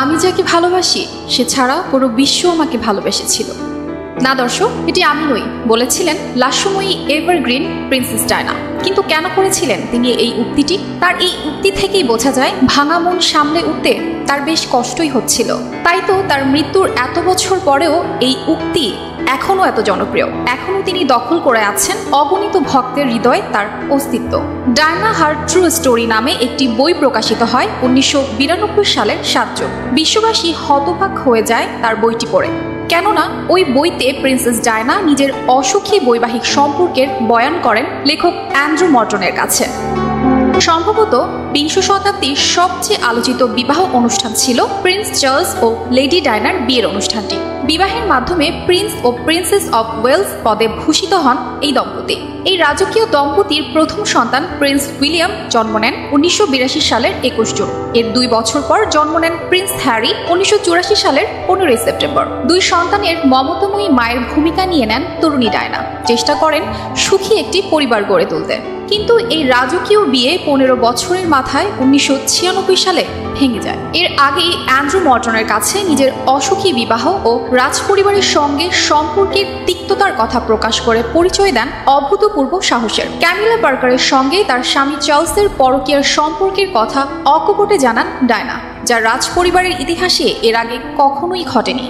আমি যাকে ভালোবাসি, সে ছাড়া পুরো বিশ্ব আমাকে ভালোবেসেছিল। না দর্শক, এটি আমি নই, বলেছিলেন লাস্যময়ী এভারগ্রিন প্রিন্সেস ডায়না। কিন্তু কেন করেছিলেন তিনি এই উক্তিটি? তার এই উক্তি থেকেই বোঝা যায়, ভাঙা মন সামলে উঠতে তার বেশ কষ্টই হচ্ছিল। তাই তো তার মৃত্যুর এত বছর পরেও এই উক্তি এখনও এত জনপ্রিয়। এখনও তিনি দখল করে আছেন অগণিত ভক্তের হৃদয়ে তার অস্তিত্ব। ডায়না হার ট্রু স্টোরি নামে একটি বই প্রকাশিত হয় উনিশশো বিরানব্বই সালের সাত জুন। বিশ্ববাসী হতভাগ হয়ে যায় তার বইটি পড়ে। কেননা, ওই বইতে প্রিন্সেস ডায়না নিজের অসুখী বৈবাহিক সম্পর্কের বয়ান করেন লেখক অ্যান্ড্রু মর্টনের কাছে। সম্ভবত বিংশ শতাব্দীর সবচেয়ে আলোচিত বিবাহ অনুষ্ঠান ছিল প্রিন্স চার্লস ও লেডি ডায়নার বিয়ের অনুষ্ঠানটি। বিবাহের মাধ্যমে প্রিন্স ও প্রিন্সেস অব ওয়েলস পদে ভূষিত হন এই দম্পতি। এই রাজকীয় দম্পতির প্রথম সন্তান প্রিন্স উইলিয়াম জন্ম নেন উনিশশো বিরাশি সালের একুশ জুন। এর দুই বছর পর জন্ম নেন প্রিন্স হ্যারি উনিশশো চুরাশি সালের পনেরোই সেপ্টেম্বর। দুই সন্তানের মমতাময়ী মায়ের ভূমিকা নিয়ে নেন তরুণী ডায়না। চেষ্টা করেন সুখী একটি পরিবার গড়ে তুলতে। কিন্তু এই রাজকীয় বিয়ে পনেরো বছরের মাথায় উনিশশো ছিয়ানব্বই সালে ভেঙে যায়। এর আগেই অ্যান্ড্রু মর্টনের কাছে নিজের অসুখী বিবাহ ও রাজপরিবারের সঙ্গে সম্পর্কের তিক্ততার কথা প্রকাশ করে পরিচয় দেন অভূতপূর্ব সাহসের। ক্যামিলা পার্কারের সঙ্গে তার স্বামী চার্লসের পরকীয়ার সম্পর্কের কথা অকপটে জানান ডায়না, যা রাজপরিবারের ইতিহাসে এর আগে কখনোই ঘটেনি।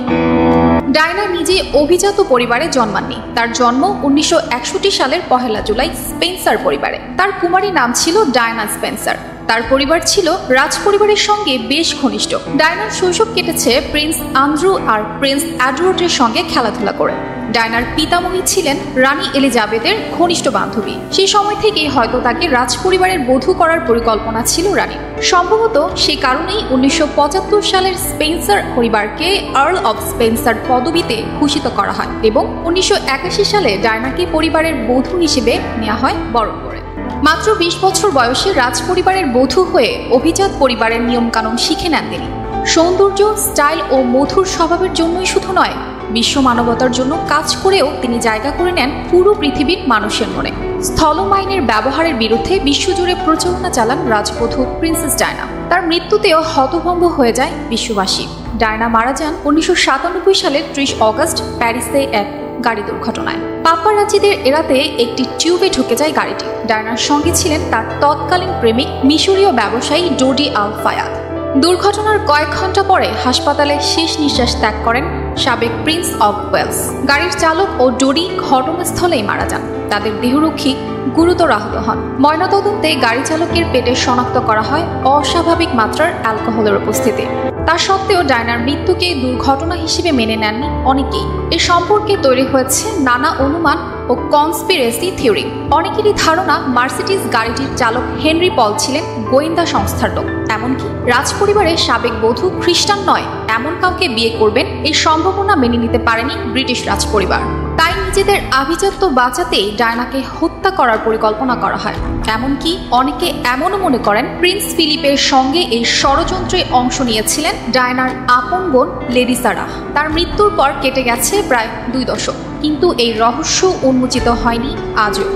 ডায়না নিজে অভিজাত পরিবারে জন্মাননি। তার জন্ম উনিশশো একষট্টি সালের পহেলা জুলাই স্পেন্সার পরিবারে। তার কুমারী নাম ছিল ডায়না স্পেন্সার। তার পরিবার ছিল রাজ পরিবারের সঙ্গে বেশ ঘনিষ্ঠ। ডায়নার শৈশব কেটেছে প্রিন্স আন্দ্রু আর প্রিন্স অ্যাডওয়ার্ডের সঙ্গে খেলাধুলা করে। ডায়নার পিতামহী ছিলেন রানী এলিজাবেথের ঘনিষ্ঠ বান্ধবী। সেই সময় থেকেই হয়তো তাকে রাজপরিবারের বধূ করার পরিকল্পনা ছিল রানী সম্ভবত সে কারণেই উনিশশো পঁচাত্তর সালের স্পেন্সার পরিবারকে আর্ল অব স্পেন্সার পদবিতে ভূষিত করা হয় এবং উনিশশো একাশি সালে ডায়নাকে পরিবারের বধূ হিসেবে নেওয়া হয় বরণ করে। মাত্র বিশ বছর বয়সে রাজপরিবারের বধূ হয়ে অভিজাত পরিবারের নিয়মকানুন শিখে নেন তিনি। সৌন্দর্য, স্টাইল ও মধুর স্বভাবের জন্যই শুধু নয় বিশ্ব মানবতার জন্য কাজ করেও তিনি জায়গা করে নেন পুরো পৃথিবীর মানুষের মনে। স্থলমাইনের ব্যবহারের বিরুদ্ধে বিশ্বজুড়ে প্রচারণা চালান রাজবধূ প্রিন্সেস ডায়না। তার মৃত্যুতেও হতভম্ব হয়ে যায় বিশ্ববাসী। ডায়না মারা যান উনিশশো সাতানব্বই সালের ত্রিশ অগস্ট প্যারিসে এক গাড়ি দুর্ঘটনায়। পাপারাজিদের এড়াতে একটি টিউবে ঢুকে যায় গাড়িটি। ডায়নার সঙ্গে ছিলেন তার তৎকালীন প্রেমিক মিশরীয় ব্যবসায়ী ডোডি আল ফায়াদ দুর্ঘটনার কয়েক ঘণ্টা পরে হাসপাতালে শেষ নিঃশ্বাস ত্যাগ করেন সাবেক প্রিন্স অব ওয়েলস। গাড়ির চালক ও ডোডি ঘটনাস্থলেই মারা যান। তাদের দেহরক্ষী গুরুতর আহত হন। ময়নাতদন্তে গাড়ি চালকের পেটে শনাক্ত করা হয় অস্বাভাবিক মাত্রার অ্যালকোহলের উপস্থিতি। তা সত্ত্বেও ডায়নার মৃত্যুকে দুর্ঘটনা হিসেবে মেনে নেননি অনেকেই। এ সম্পর্কে তৈরি হয়েছে নানা অনুমান ও কনস্পিরেসি থিওরি অনেকেরই ধারণা মার্সিডিস গাড়িটির চালক হেনরি পল ছিলেন গোয়েন্দা সংস্থার লোক। এমনকি রাজপরিবারের সাবেক বধূ খ্রিস্টান নয়, এমন কাউকে বিয়ে করবেন এই সম্ভাবনা মেনে নিতে পারেনি ব্রিটিশ রাজপরিবার। তাই নিজেদের আভিজাত্য বাঁচাতেই ডায়নাকে হত্যা করার পরিকল্পনা করা হয়। এমনকি অনেকে এমনও মনে করেন, প্রিন্স ফিলিপের সঙ্গে এই ষড়যন্ত্রে অংশ নিয়েছিলেন ডায়নার আপন বোন লেডিসারা। তার মৃত্যুর পর কেটে গেছে প্রায় দুই দশক। কিন্তু এই রহস্য উন্মোচিত হয়নি আজও।